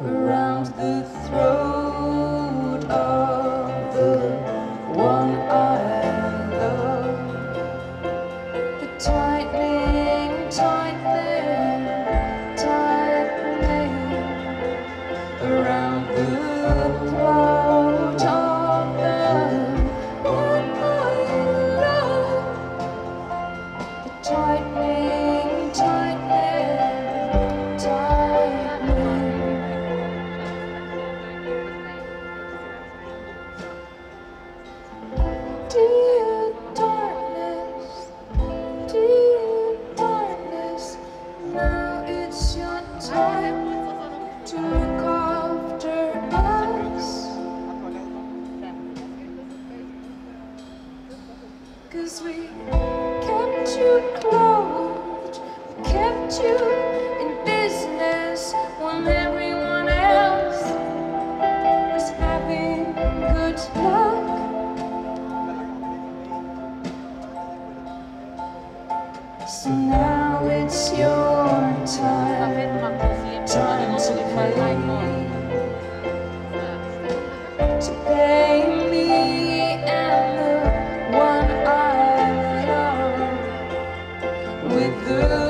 around the throne. Cause we kept you close, we kept you in business when everyone else was having good luck. So now it's your time. with the